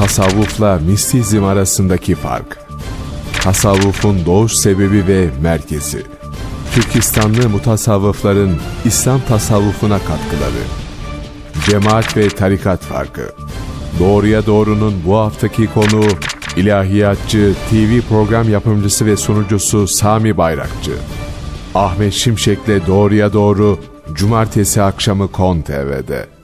Tasavvufla mistizm arasındaki fark. Tasavvufun doğuş sebebi ve merkezi. Türkistanlı mutasavvıfların İslam tasavvufuna katkıları. Cemaat ve tarikat farkı. Doğruya Doğru'nun bu haftaki konuğu ilahiyatçı, TV program yapımcısı ve sunucusu Sami Bayrakçı. Ahmet Şimşek'le Doğruya Doğru Cumartesi akşamı Kon TV'de.